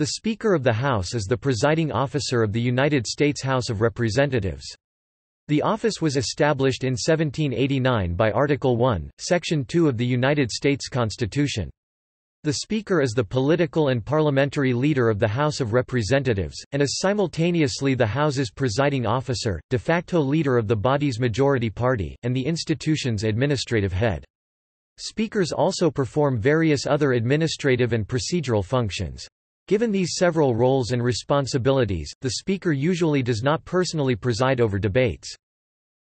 The Speaker of the House is the presiding officer of the United States House of Representatives. The office was established in 1789 by Article 1, Section 2 of the United States Constitution. The Speaker is the political and parliamentary leader of the House of Representatives, and is simultaneously the House's presiding officer, de facto leader of the body's majority party, and the institution's administrative head. Speakers also perform various other administrative and procedural functions. Given these several roles and responsibilities, the Speaker usually does not personally preside over debates.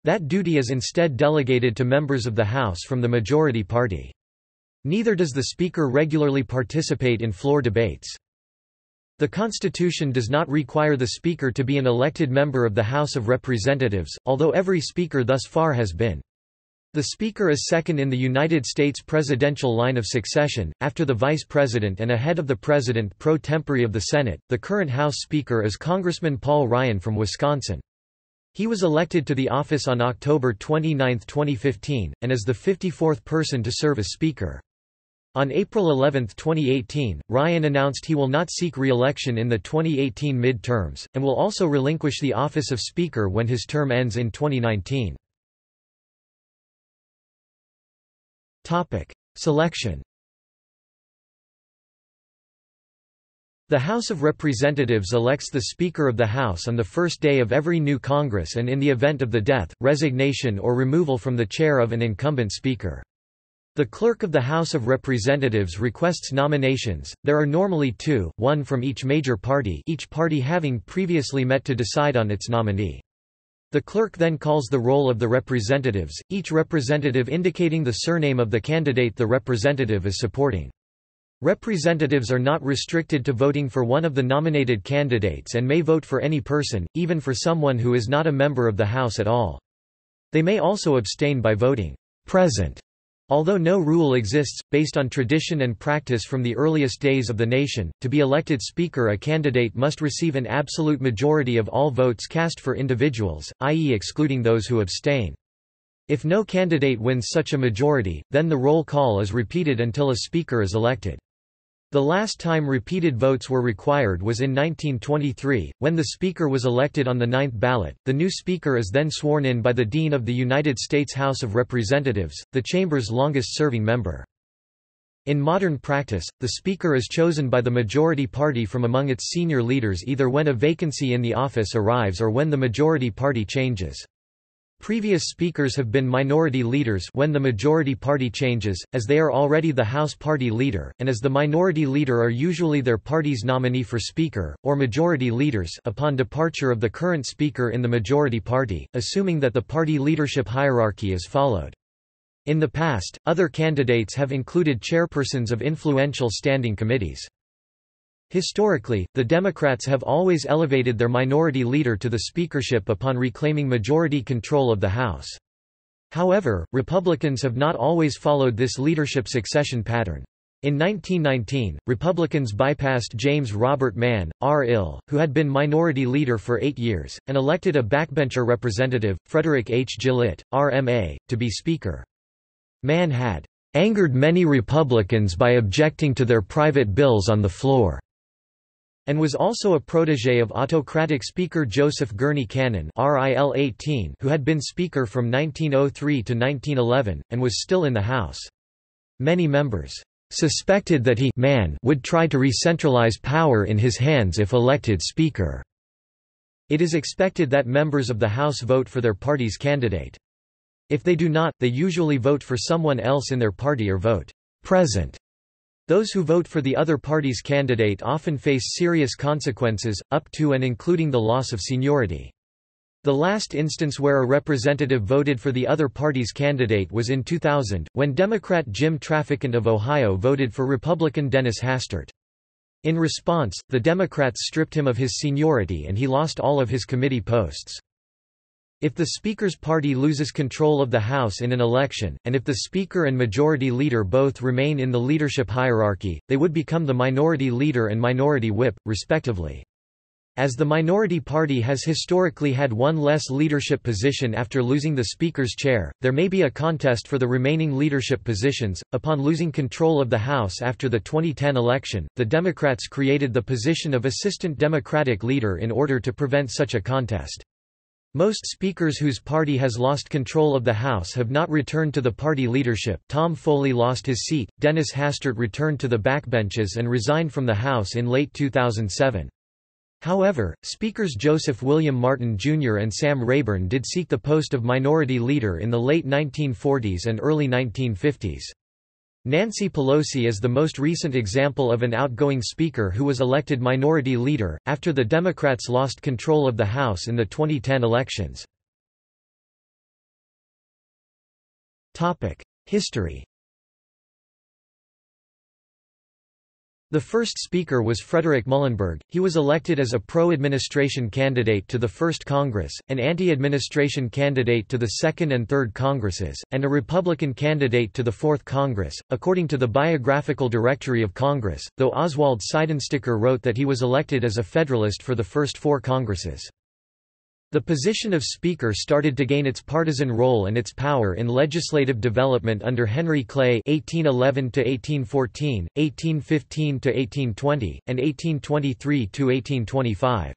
That duty is instead delegated to members of the House from the majority party. Neither does the Speaker regularly participate in floor debates. The Constitution does not require the Speaker to be an elected member of the House of Representatives, although every Speaker thus far has been. The Speaker is second in the United States presidential line of succession, after the Vice President and ahead of the President pro tempore of the Senate. The current House Speaker is Congressman Paul Ryan from Wisconsin. He was elected to the office on October 29, 2015, and is the 54th person to serve as Speaker. On April 11, 2018, Ryan announced he will not seek re-election in the 2018 mid-terms, and will also relinquish the office of Speaker when his term ends in 2019. Topic. Selection The House of Representatives elects the Speaker of the House on the first day of every new Congress and in the event of the death, resignation or removal from the chair of an incumbent Speaker. The Clerk of the House of Representatives requests nominations, there are normally two, one from each major party each party having previously met to decide on its nominee. The clerk then calls the roll of the representatives, each representative indicating the surname of the candidate the representative is supporting. Representatives are not restricted to voting for one of the nominated candidates and may vote for any person, even for someone who is not a member of the House at all. They may also abstain by voting present Although no rule exists, based on tradition and practice from the earliest days of the nation, to be elected Speaker a candidate must receive an absolute majority of all votes cast for individuals, i.e. excluding those who abstain. If no candidate wins such a majority, then the roll call is repeated until a Speaker is elected. The last time repeated votes were required was in 1923, when the Speaker was elected on the ninth ballot. The new Speaker is then sworn in by the Dean of the United States House of Representatives, the chamber's longest serving member. In modern practice, the Speaker is chosen by the majority party from among its senior leaders either when a vacancy in the office arrives or when the majority party changes. Previous speakers have been minority leaders when the majority party changes, as they are already the House party leader, and as the minority leader are usually their party's nominee for speaker, or majority leaders upon departure of the current speaker in the majority party, assuming that the party leadership hierarchy is followed. In the past, other candidates have included chairpersons of influential standing committees. Historically, the Democrats have always elevated their minority leader to the speakership upon reclaiming majority control of the House. However, Republicans have not always followed this leadership succession pattern. In 1919, Republicans bypassed James Robert Mann, R.I.L., who had been minority leader for eight years, and elected a backbencher representative, Frederick H. Gillett, R.M.A., to be Speaker. Mann had angered many Republicans by objecting to their private bills on the floor and was also a protege of autocratic Speaker Joseph Gurney Cannon who had been Speaker from 1903 to 1911, and was still in the House. Many members suspected that he Mann would try to re-centralize power in his hands if elected Speaker. It is expected that members of the House vote for their party's candidate. If they do not, they usually vote for someone else in their party or vote present those who vote for the other party's candidate often face serious consequences, up to and including the loss of seniority. The last instance where a representative voted for the other party's candidate was in 2000, when Democrat Jim Traficant of Ohio voted for Republican Dennis Hastert. In response, the Democrats stripped him of his seniority and he lost all of his committee posts. If the Speaker's party loses control of the House in an election, and if the Speaker and Majority Leader both remain in the leadership hierarchy, they would become the Minority Leader and Minority Whip, respectively. As the minority party has historically had one less leadership position after losing the Speaker's chair, there may be a contest for the remaining leadership positions. Upon losing control of the House after the 2010 election, the Democrats created the position of Assistant Democratic Leader in order to prevent such a contest. Most speakers whose party has lost control of the House have not returned to the party leadership. Tom Foley lost his seat, Dennis Hastert returned to the backbenches and resigned from the House in late 2007. However, Speakers Joseph William Martin Jr. and Sam Rayburn did seek the post of minority leader in the late 1940s and early 1950s. Nancy Pelosi is the most recent example of an outgoing speaker who was elected minority leader, after the Democrats lost control of the House in the 2010 elections. History The first speaker was Frederick Muhlenberg. He was elected as a pro-administration candidate to the First Congress, an anti-administration candidate to the Second and Third Congresses, and a Republican candidate to the Fourth Congress, according to the Biographical Directory of Congress, though Oswald Seidensticker wrote that he was elected as a Federalist for the first four Congresses. The position of Speaker started to gain its partisan role and its power in legislative development under Henry Clay (1811–1814, 1815–1820, and 1823–1825).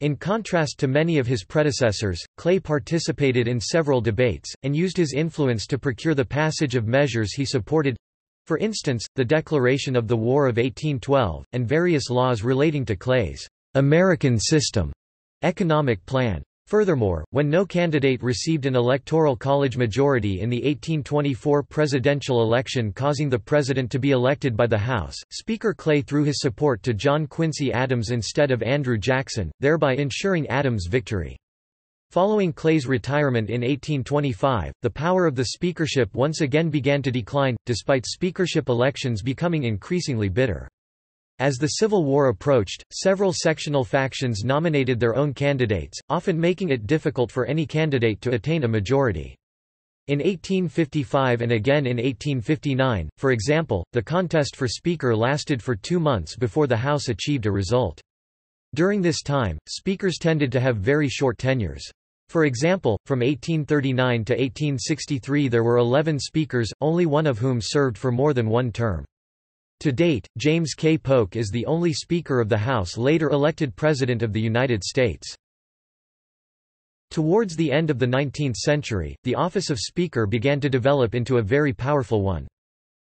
In contrast to many of his predecessors, Clay participated in several debates, and used his influence to procure the passage of measures he supported—for instance, the declaration of the War of 1812, and various laws relating to Clay's American system economic plan. Furthermore, when no candidate received an electoral college majority in the 1824 presidential election causing the president to be elected by the House, Speaker Clay threw his support to John Quincy Adams instead of Andrew Jackson, thereby ensuring Adams' victory. Following Clay's retirement in 1825, the power of the speakership once again began to decline, despite speakership elections becoming increasingly bitter. As the Civil War approached, several sectional factions nominated their own candidates, often making it difficult for any candidate to attain a majority. In 1855 and again in 1859, for example, the contest for Speaker lasted for two months before the House achieved a result. During this time, speakers tended to have very short tenures. For example, from 1839 to 1863 there were 11 speakers, only one of whom served for more than one term. To date, James K. Polk is the only Speaker of the House later elected President of the United States. Towards the end of the 19th century, the office of Speaker began to develop into a very powerful one.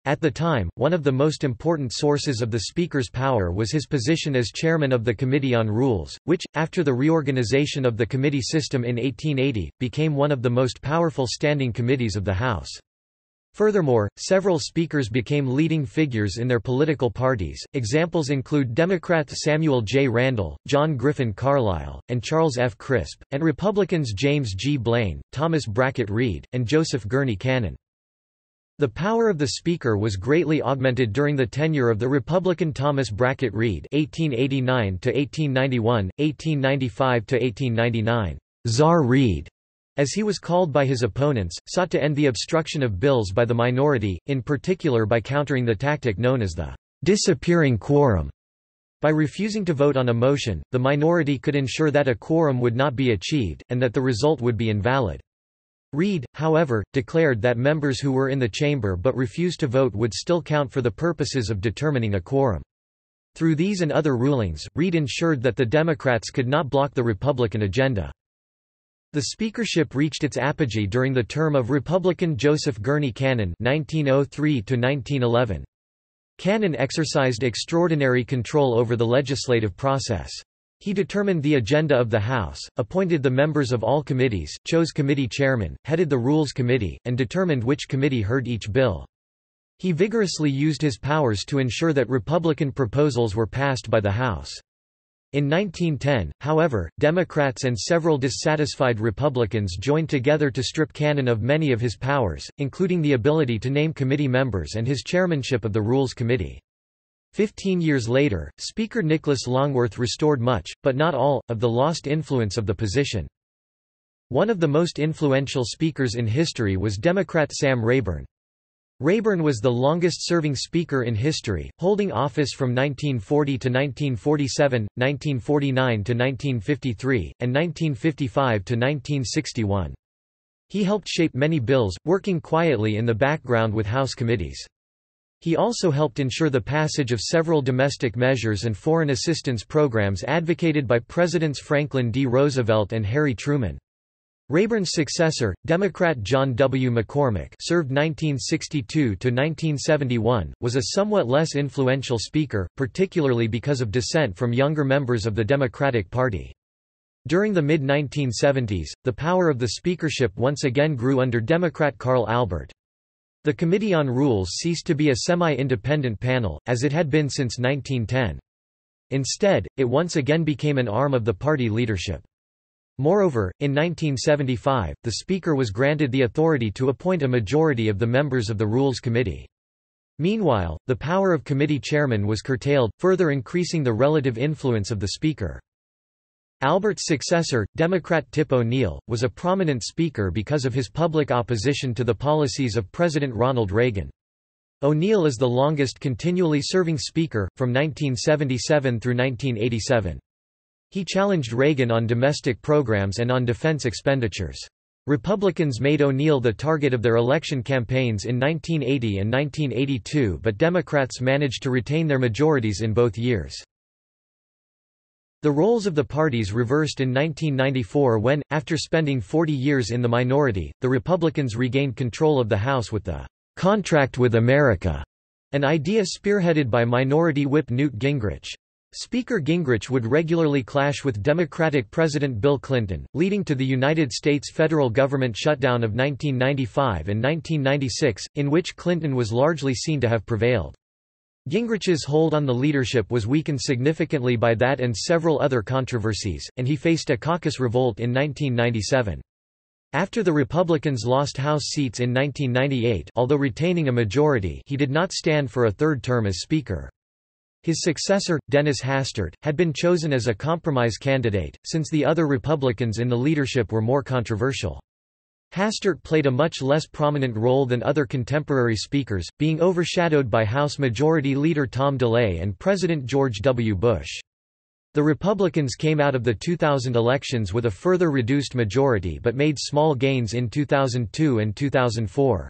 At the time, one of the most important sources of the Speaker's power was his position as chairman of the Committee on Rules, which, after the reorganization of the committee system in 1880, became one of the most powerful standing committees of the House. Furthermore, several speakers became leading figures in their political parties. Examples include Democrats Samuel J. Randall, John Griffin Carlisle, and Charles F. Crisp, and Republicans James G. Blaine, Thomas Brackett Reed, and Joseph Gurney Cannon. The power of the Speaker was greatly augmented during the tenure of the Republican Thomas Brackett Reed (1889 to 1891, 1895 to 1899), Czar Reed as he was called by his opponents, sought to end the obstruction of bills by the minority, in particular by countering the tactic known as the disappearing quorum. By refusing to vote on a motion, the minority could ensure that a quorum would not be achieved, and that the result would be invalid. Reed, however, declared that members who were in the chamber but refused to vote would still count for the purposes of determining a quorum. Through these and other rulings, Reed ensured that the Democrats could not block the Republican agenda. The speakership reached its apogee during the term of Republican Joseph Gurney Cannon (1903–1911). Cannon exercised extraordinary control over the legislative process. He determined the agenda of the House, appointed the members of all committees, chose committee chairmen, headed the Rules Committee, and determined which committee heard each bill. He vigorously used his powers to ensure that Republican proposals were passed by the House. In 1910, however, Democrats and several dissatisfied Republicans joined together to strip Cannon of many of his powers, including the ability to name committee members and his chairmanship of the Rules Committee. Fifteen years later, Speaker Nicholas Longworth restored much, but not all, of the lost influence of the position. One of the most influential speakers in history was Democrat Sam Rayburn. Rayburn was the longest-serving Speaker in history, holding office from 1940 to 1947, 1949 to 1953, and 1955 to 1961. He helped shape many bills, working quietly in the background with House committees. He also helped ensure the passage of several domestic measures and foreign assistance programs advocated by Presidents Franklin D. Roosevelt and Harry Truman. Rayburn's successor, Democrat John W. McCormack served 1962–1971, was a somewhat less influential speaker, particularly because of dissent from younger members of the Democratic Party. During the mid-1970s, the power of the speakership once again grew under Democrat Carl Albert. The Committee on Rules ceased to be a semi-independent panel, as it had been since 1910. Instead, it once again became an arm of the party leadership. Moreover, in 1975, the Speaker was granted the authority to appoint a majority of the members of the Rules Committee. Meanwhile, the power of committee chairman was curtailed, further increasing the relative influence of the Speaker. Albert's successor, Democrat Tip O'Neill, was a prominent speaker because of his public opposition to the policies of President Ronald Reagan. O'Neill is the longest continually serving speaker, from 1977 through 1987. He challenged Reagan on domestic programs and on defense expenditures. Republicans made O'Neill the target of their election campaigns in 1980 and 1982 but Democrats managed to retain their majorities in both years. The roles of the parties reversed in 1994 when, after spending 40 years in the minority, the Republicans regained control of the House with the "'Contract with America' an idea spearheaded by Minority Whip Newt Gingrich. Speaker Gingrich would regularly clash with Democratic President Bill Clinton, leading to the United States federal government shutdown of 1995 and 1996, in which Clinton was largely seen to have prevailed. Gingrich's hold on the leadership was weakened significantly by that and several other controversies, and he faced a caucus revolt in 1997. After the Republicans lost House seats in 1998 although retaining a majority he did not stand for a third term as Speaker. His successor, Dennis Hastert, had been chosen as a compromise candidate, since the other Republicans in the leadership were more controversial. Hastert played a much less prominent role than other contemporary speakers, being overshadowed by House Majority Leader Tom DeLay and President George W. Bush. The Republicans came out of the 2000 elections with a further reduced majority but made small gains in 2002 and 2004.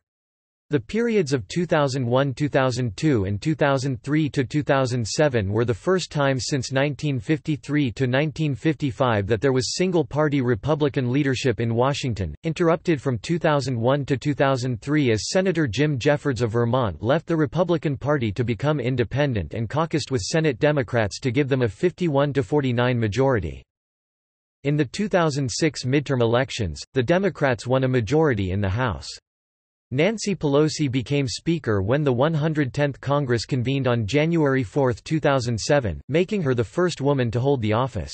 The periods of 2001–2002 and 2003–2007 were the first time since 1953–1955 that there was single-party Republican leadership in Washington, interrupted from 2001 to 2003 as Senator Jim Jeffords of Vermont left the Republican Party to become independent and caucused with Senate Democrats to give them a 51–49 majority. In the 2006 midterm elections, the Democrats won a majority in the House. Nancy Pelosi became Speaker when the 110th Congress convened on January 4, 2007, making her the first woman to hold the office.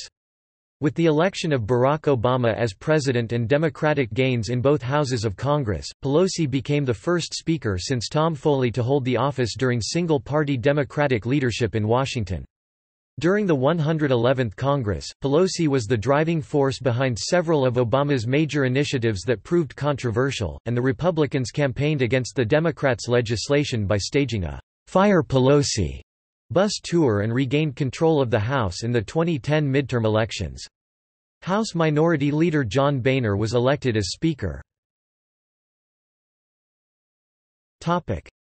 With the election of Barack Obama as president and Democratic gains in both houses of Congress, Pelosi became the first Speaker since Tom Foley to hold the office during single-party Democratic leadership in Washington. During the 111th Congress, Pelosi was the driving force behind several of Obama's major initiatives that proved controversial, and the Republicans campaigned against the Democrats' legislation by staging a «Fire Pelosi» bus tour and regained control of the House in the 2010 midterm elections. House Minority Leader John Boehner was elected as Speaker.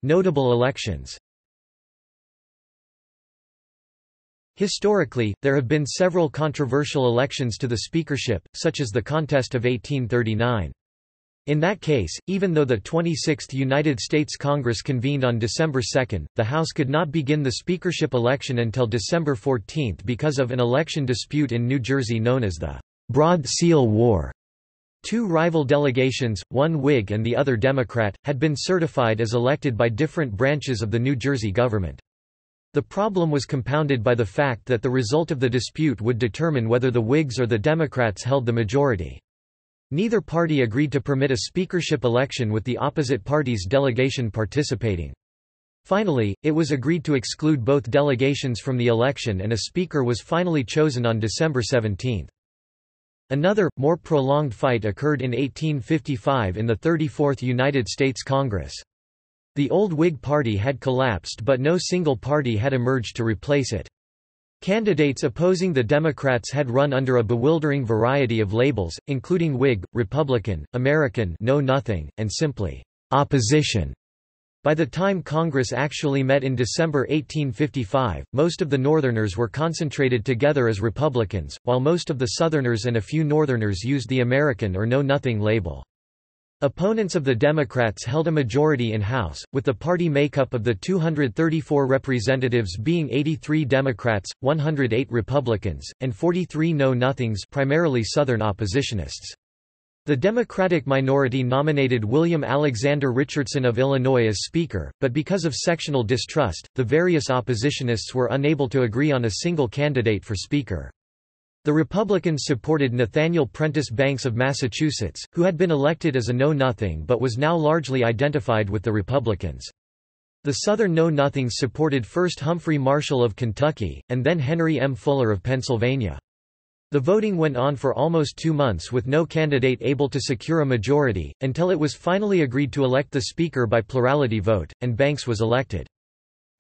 Notable elections Historically, there have been several controversial elections to the speakership, such as the contest of 1839. In that case, even though the 26th United States Congress convened on December 2, the House could not begin the speakership election until December 14 because of an election dispute in New Jersey known as the Broad Seal War. Two rival delegations, one Whig and the other Democrat, had been certified as elected by different branches of the New Jersey government. The problem was compounded by the fact that the result of the dispute would determine whether the Whigs or the Democrats held the majority. Neither party agreed to permit a speakership election with the opposite party's delegation participating. Finally, it was agreed to exclude both delegations from the election and a speaker was finally chosen on December 17. Another, more prolonged fight occurred in 1855 in the 34th United States Congress. The old Whig Party had collapsed but no single party had emerged to replace it. Candidates opposing the Democrats had run under a bewildering variety of labels, including Whig, Republican, American Know Nothing, and simply, "'opposition". By the time Congress actually met in December 1855, most of the Northerners were concentrated together as Republicans, while most of the Southerners and a few Northerners used the American or Know Nothing label. Opponents of the Democrats held a majority in House, with the party makeup of the 234 representatives being 83 Democrats, 108 Republicans, and 43 Know-Nothings primarily Southern oppositionists. The Democratic minority nominated William Alexander Richardson of Illinois as Speaker, but because of sectional distrust, the various oppositionists were unable to agree on a single candidate for Speaker. The Republicans supported Nathaniel Prentiss Banks of Massachusetts, who had been elected as a Know-Nothing but was now largely identified with the Republicans. The Southern Know-Nothings supported first Humphrey Marshall of Kentucky, and then Henry M. Fuller of Pennsylvania. The voting went on for almost two months with no candidate able to secure a majority, until it was finally agreed to elect the Speaker by plurality vote, and Banks was elected.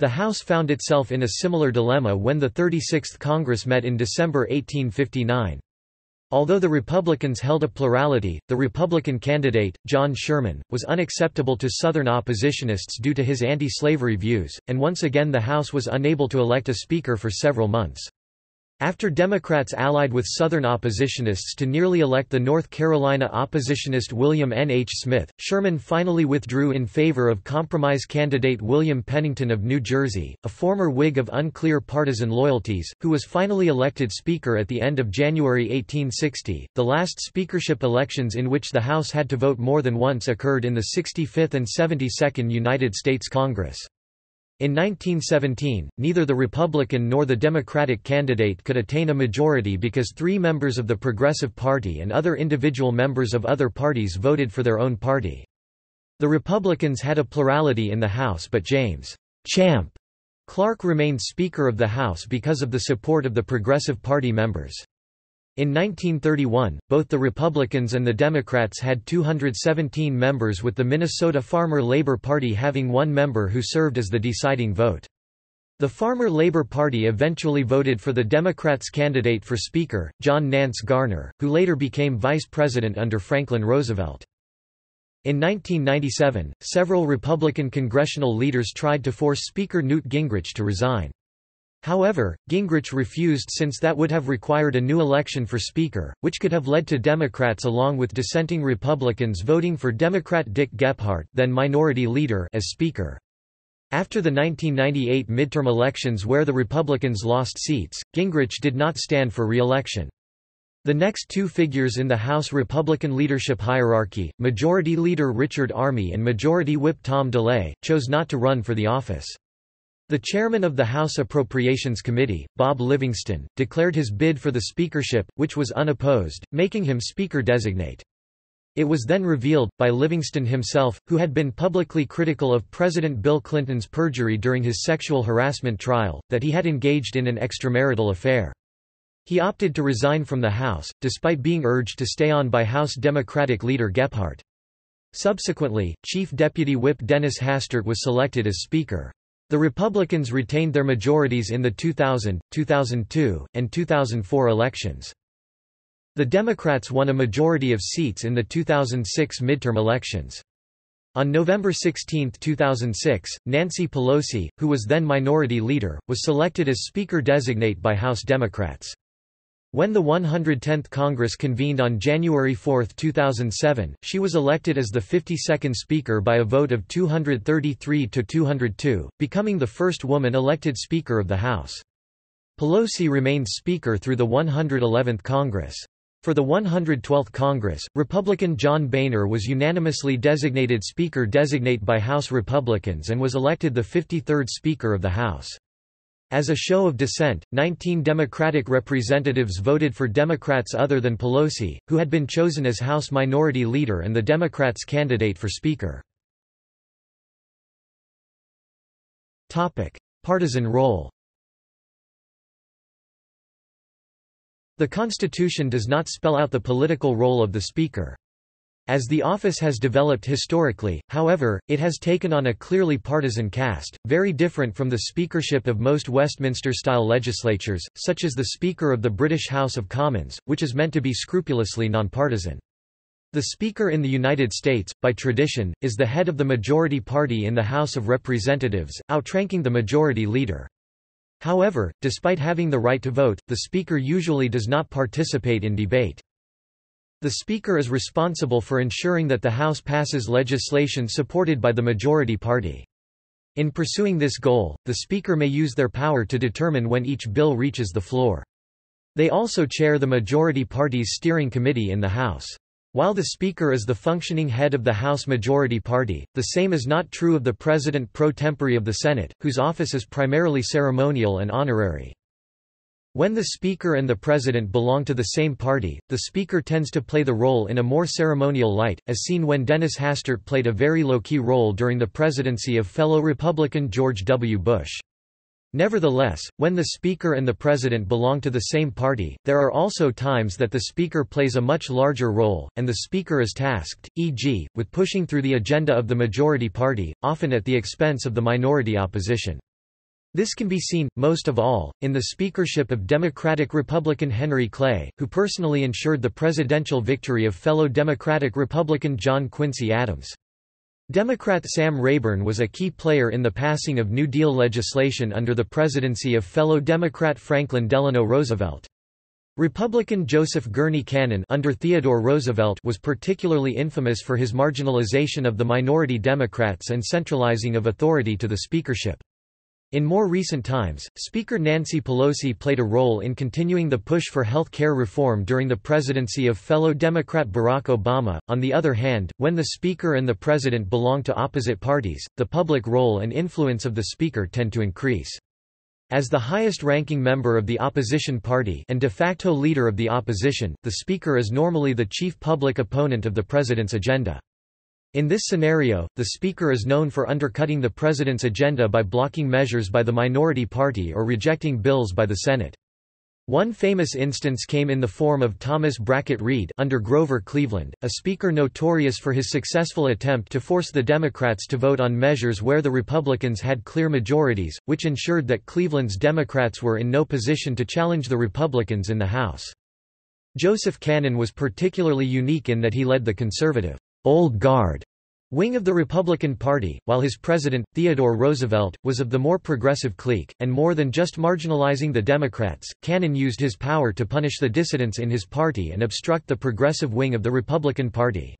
The House found itself in a similar dilemma when the 36th Congress met in December 1859. Although the Republicans held a plurality, the Republican candidate, John Sherman, was unacceptable to Southern oppositionists due to his anti-slavery views, and once again the House was unable to elect a Speaker for several months. After Democrats allied with Southern oppositionists to nearly elect the North Carolina oppositionist William N. H. Smith, Sherman finally withdrew in favor of compromise candidate William Pennington of New Jersey, a former Whig of unclear partisan loyalties, who was finally elected Speaker at the end of January 1860. The last speakership elections in which the House had to vote more than once occurred in the 65th and 72nd United States Congress. In 1917, neither the Republican nor the Democratic candidate could attain a majority because three members of the Progressive Party and other individual members of other parties voted for their own party. The Republicans had a plurality in the House but James Champ Clark remained Speaker of the House because of the support of the Progressive Party members. In 1931, both the Republicans and the Democrats had 217 members with the Minnesota Farmer Labor Party having one member who served as the deciding vote. The Farmer Labor Party eventually voted for the Democrats' candidate for Speaker, John Nance Garner, who later became Vice President under Franklin Roosevelt. In 1997, several Republican congressional leaders tried to force Speaker Newt Gingrich to resign. However, Gingrich refused since that would have required a new election for Speaker, which could have led to Democrats along with dissenting Republicans voting for Democrat Dick Gephardt then Minority Leader as Speaker. After the 1998 midterm elections where the Republicans lost seats, Gingrich did not stand for re-election. The next two figures in the House Republican leadership hierarchy, Majority Leader Richard Armey and Majority Whip Tom DeLay, chose not to run for the office. The chairman of the House Appropriations Committee, Bob Livingston, declared his bid for the speakership, which was unopposed, making him Speaker-designate. It was then revealed, by Livingston himself, who had been publicly critical of President Bill Clinton's perjury during his sexual harassment trial, that he had engaged in an extramarital affair. He opted to resign from the House, despite being urged to stay on by House Democratic leader Gephardt. Subsequently, Chief Deputy Whip Dennis Hastert was selected as Speaker. The Republicans retained their majorities in the 2000, 2002, and 2004 elections. The Democrats won a majority of seats in the 2006 midterm elections. On November 16, 2006, Nancy Pelosi, who was then minority leader, was selected as Speaker designate by House Democrats. When the 110th Congress convened on January 4, 2007, she was elected as the 52nd Speaker by a vote of 233 to 202, becoming the first woman elected Speaker of the House. Pelosi remained Speaker through the 111th Congress. For the 112th Congress, Republican John Boehner was unanimously designated Speaker designate by House Republicans and was elected the 53rd Speaker of the House. As a show of dissent, 19 Democratic representatives voted for Democrats other than Pelosi, who had been chosen as House Minority Leader and the Democrats' candidate for Speaker. Partisan role The Constitution does not spell out the political role of the Speaker. As the office has developed historically, however, it has taken on a clearly partisan cast, very different from the speakership of most Westminster-style legislatures, such as the Speaker of the British House of Commons, which is meant to be scrupulously nonpartisan. The Speaker in the United States, by tradition, is the head of the majority party in the House of Representatives, outranking the majority leader. However, despite having the right to vote, the Speaker usually does not participate in debate. The Speaker is responsible for ensuring that the House passes legislation supported by the majority party. In pursuing this goal, the Speaker may use their power to determine when each bill reaches the floor. They also chair the majority party's steering committee in the House. While the Speaker is the functioning head of the House Majority Party, the same is not true of the President pro tempore of the Senate, whose office is primarily ceremonial and honorary. When the Speaker and the President belong to the same party, the Speaker tends to play the role in a more ceremonial light, as seen when Dennis Hastert played a very low-key role during the presidency of fellow Republican George W. Bush. Nevertheless, when the Speaker and the President belong to the same party, there are also times that the Speaker plays a much larger role, and the Speaker is tasked, e.g., with pushing through the agenda of the majority party, often at the expense of the minority opposition. This can be seen, most of all, in the speakership of Democratic-Republican Henry Clay, who personally ensured the presidential victory of fellow Democratic-Republican John Quincy Adams. Democrat Sam Rayburn was a key player in the passing of New Deal legislation under the presidency of fellow Democrat Franklin Delano Roosevelt. Republican Joseph Gurney Cannon under Theodore Roosevelt was particularly infamous for his marginalization of the minority Democrats and centralizing of authority to the speakership. In more recent times, Speaker Nancy Pelosi played a role in continuing the push for health care reform during the presidency of fellow Democrat Barack Obama. On the other hand, when the Speaker and the President belong to opposite parties, the public role and influence of the Speaker tend to increase. As the highest-ranking member of the opposition party and de facto leader of the opposition, the Speaker is normally the chief public opponent of the President's agenda. In this scenario, the Speaker is known for undercutting the President's agenda by blocking measures by the minority party or rejecting bills by the Senate. One famous instance came in the form of Thomas Brackett Reed under Grover Cleveland, a speaker notorious for his successful attempt to force the Democrats to vote on measures where the Republicans had clear majorities, which ensured that Cleveland's Democrats were in no position to challenge the Republicans in the House. Joseph Cannon was particularly unique in that he led the conservative Old Guard wing of the Republican Party, while his president, Theodore Roosevelt, was of the more progressive clique, and more than just marginalizing the Democrats, Cannon used his power to punish the dissidents in his party and obstruct the progressive wing of the Republican Party.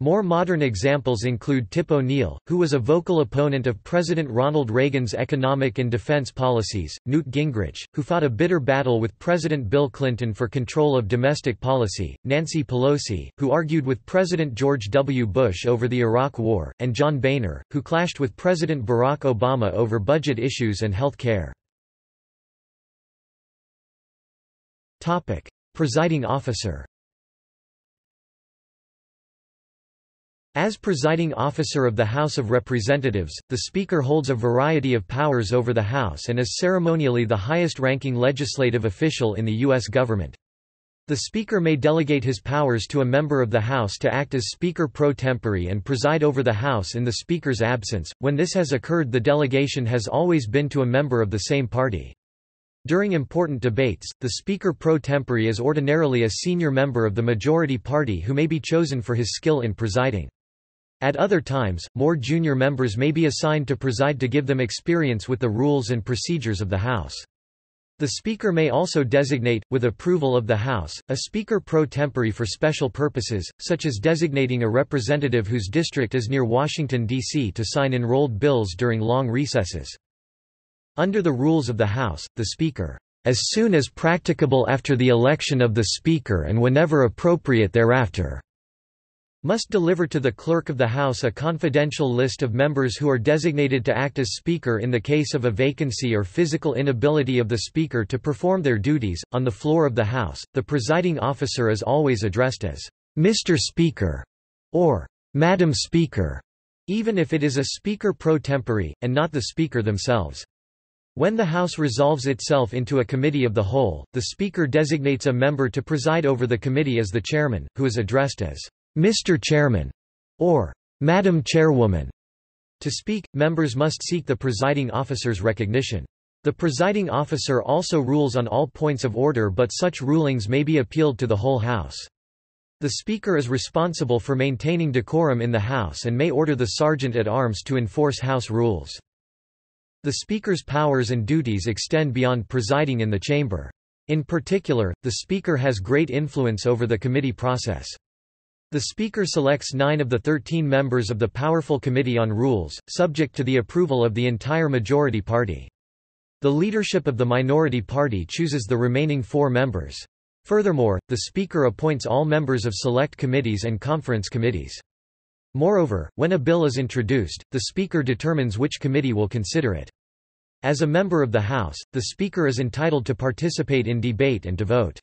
More modern examples include Tip O'Neill, who was a vocal opponent of President Ronald Reagan's economic and defense policies, Newt Gingrich, who fought a bitter battle with President Bill Clinton for control of domestic policy, Nancy Pelosi, who argued with President George W. Bush over the Iraq War, and John Boehner, who clashed with President Barack Obama over budget issues and health care. Presiding officer As presiding officer of the House of Representatives, the Speaker holds a variety of powers over the House and is ceremonially the highest-ranking legislative official in the U.S. government. The Speaker may delegate his powers to a member of the House to act as Speaker pro tempore and preside over the House in the Speaker's absence. When this has occurred the delegation has always been to a member of the same party. During important debates, the Speaker pro tempore is ordinarily a senior member of the majority party who may be chosen for his skill in presiding. At other times, more junior members may be assigned to preside to give them experience with the rules and procedures of the House. The Speaker may also designate, with approval of the House, a Speaker pro tempore for special purposes, such as designating a representative whose district is near Washington, D.C. to sign enrolled bills during long recesses. Under the rules of the House, the Speaker, as soon as practicable after the election of the Speaker and whenever appropriate thereafter, must deliver to the Clerk of the House a confidential list of members who are designated to act as Speaker in the case of a vacancy or physical inability of the Speaker to perform their duties. On the floor of the House, the presiding officer is always addressed as Mr. Speaker or Madam Speaker, even if it is a Speaker pro tempore, and not the Speaker themselves. When the House resolves itself into a committee of the whole, the Speaker designates a member to preside over the committee as the chairman, who is addressed as Mr. Chairman, or Madam Chairwoman. To speak, members must seek the presiding officer's recognition. The presiding officer also rules on all points of order but such rulings may be appealed to the whole House. The Speaker is responsible for maintaining decorum in the House and may order the Sergeant at Arms to enforce House rules. The Speaker's powers and duties extend beyond presiding in the chamber. In particular, the Speaker has great influence over the committee process. The Speaker selects nine of the thirteen members of the powerful Committee on Rules, subject to the approval of the entire majority party. The leadership of the minority party chooses the remaining four members. Furthermore, the Speaker appoints all members of select committees and conference committees. Moreover, when a bill is introduced, the Speaker determines which committee will consider it. As a member of the House, the Speaker is entitled to participate in debate and to vote.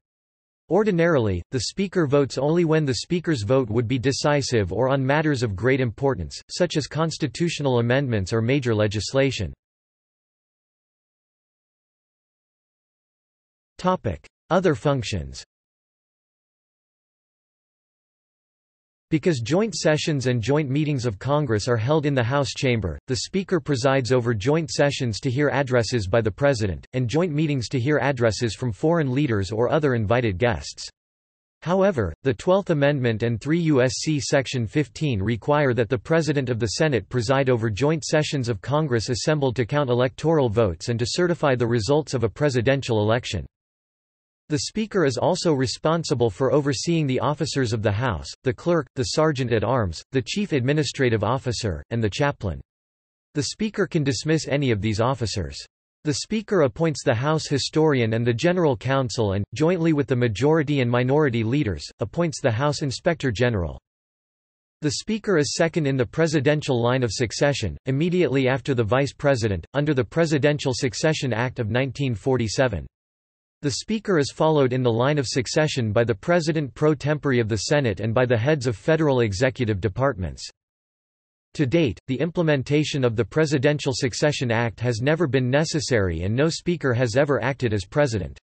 Ordinarily, the Speaker votes only when the Speaker's vote would be decisive or on matters of great importance, such as constitutional amendments or major legislation. Other functions Because joint sessions and joint meetings of Congress are held in the House chamber, the Speaker presides over joint sessions to hear addresses by the President, and joint meetings to hear addresses from foreign leaders or other invited guests. However, the Twelfth Amendment and 3 U.S.C. Section 15 require that the President of the Senate preside over joint sessions of Congress assembled to count electoral votes and to certify the results of a presidential election. The Speaker is also responsible for overseeing the officers of the House, the clerk, the sergeant at arms, the chief administrative officer, and the chaplain. The Speaker can dismiss any of these officers. The Speaker appoints the House historian and the General Counsel and, jointly with the majority and minority leaders, appoints the House Inspector General. The Speaker is second in the presidential line of succession, immediately after the Vice President, under the Presidential Succession Act of 1947. The Speaker is followed in the line of succession by the President pro tempore of the Senate and by the heads of federal executive departments. To date, the implementation of the Presidential Succession Act has never been necessary and no Speaker has ever acted as President.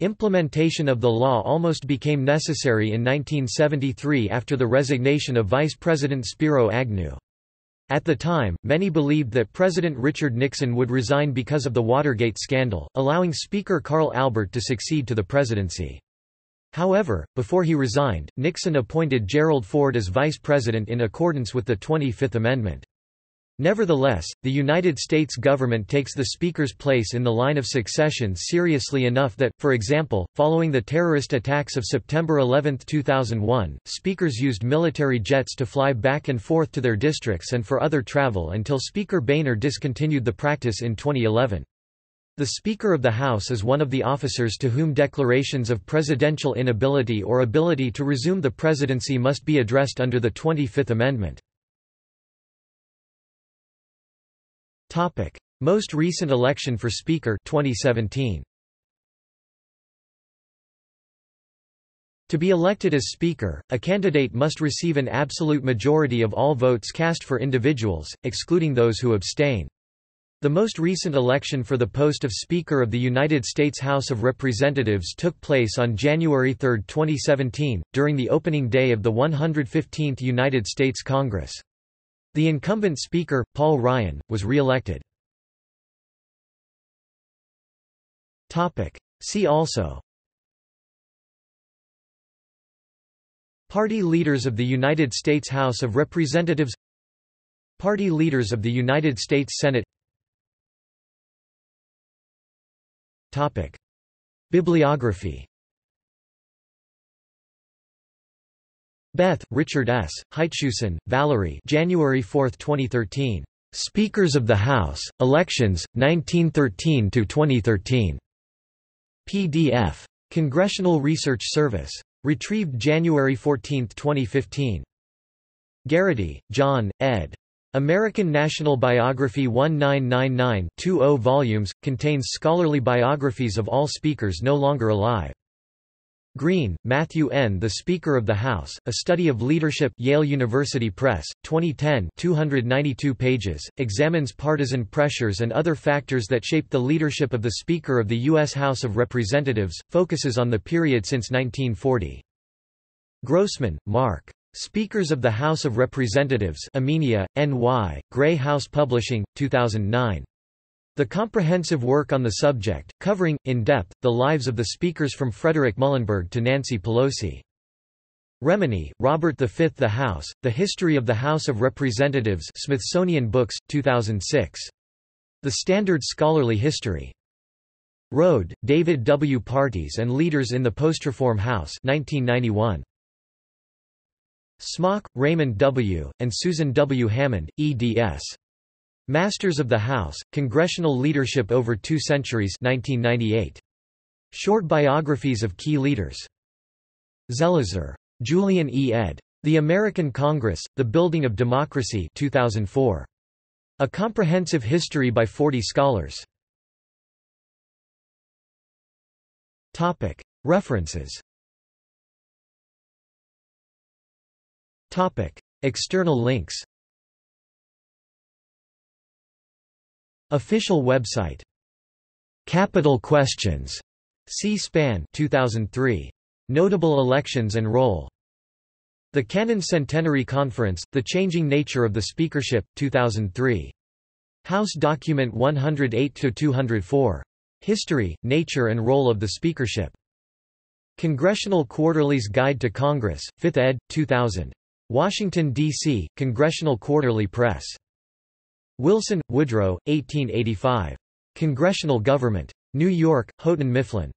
Implementation of the law almost became necessary in 1973 after the resignation of Vice President Spiro Agnew. At the time, many believed that President Richard Nixon would resign because of the Watergate scandal, allowing Speaker Carl Albert to succeed to the presidency. However, before he resigned, Nixon appointed Gerald Ford as vice president in accordance with the 25th Amendment. Nevertheless, the United States government takes the Speaker's place in the line of succession seriously enough that, for example, following the terrorist attacks of September 11, 2001, Speakers used military jets to fly back and forth to their districts and for other travel until Speaker Boehner discontinued the practice in 2011. The Speaker of the House is one of the officers to whom declarations of presidential inability or ability to resume the presidency must be addressed under the 25th Amendment. Topic: Most recent election for Speaker 2017. To be elected as Speaker, a candidate must receive an absolute majority of all votes cast for individuals, excluding those who abstain. The most recent election for the post of Speaker of the United States House of Representatives took place on January 3, 2017, during the opening day of the 115th United States Congress. The incumbent Speaker, Paul Ryan, was re-elected. See also. Party leaders of the United States House of Representatives. Party leaders of the United States Senate. Bibliography Beth, Richard S., Heitshusen, Valerie January 4, 2013. Speakers of the House, Elections, 1913–2013. PDF. Congressional Research Service. Retrieved January 14, 2015. Garraty, John, ed. American National Biography 1999 20 volumes, contains scholarly biographies of all speakers no longer alive. Green, Matthew N. The Speaker of the House, A Study of Leadership Yale University Press, 2010 292 pages, examines partisan pressures and other factors that shape the leadership of the Speaker of the U.S. House of Representatives, focuses on the period since 1940. Grossman, Mark. Speakers of the House of Representatives Amenia, N.Y., Grey House Publishing, 2009. The comprehensive work on the subject, covering, in depth, the lives of the speakers from Frederick Muhlenberg to Nancy Pelosi. Remini, Robert V. The House, The History of the House of Representatives Smithsonian Books, 2006. The Standard Scholarly History. Rohde, David W. Parties and Leaders in the Postreform House 1991. Smock, Raymond W., and Susan W. Hammond, eds. Masters of the House, Congressional Leadership Over Two Centuries 1998. Short biographies of key leaders. Zelizer. Julian E. ed. The American Congress, The Building of Democracy 2004. A Comprehensive History by 40 Scholars. References External links Official website Capitol Questions C-SPAN 2003 Notable elections and role The Cannon Centenary Conference The Changing Nature of the Speakership 2003 House Document 108 204 History, Nature and Role of the Speakership Congressional Quarterly's Guide to Congress, 5th ed., 2000. Washington, D.C., Congressional Quarterly Press. Wilson, Woodrow, 1885. Congressional Government. New York, Houghton Mifflin.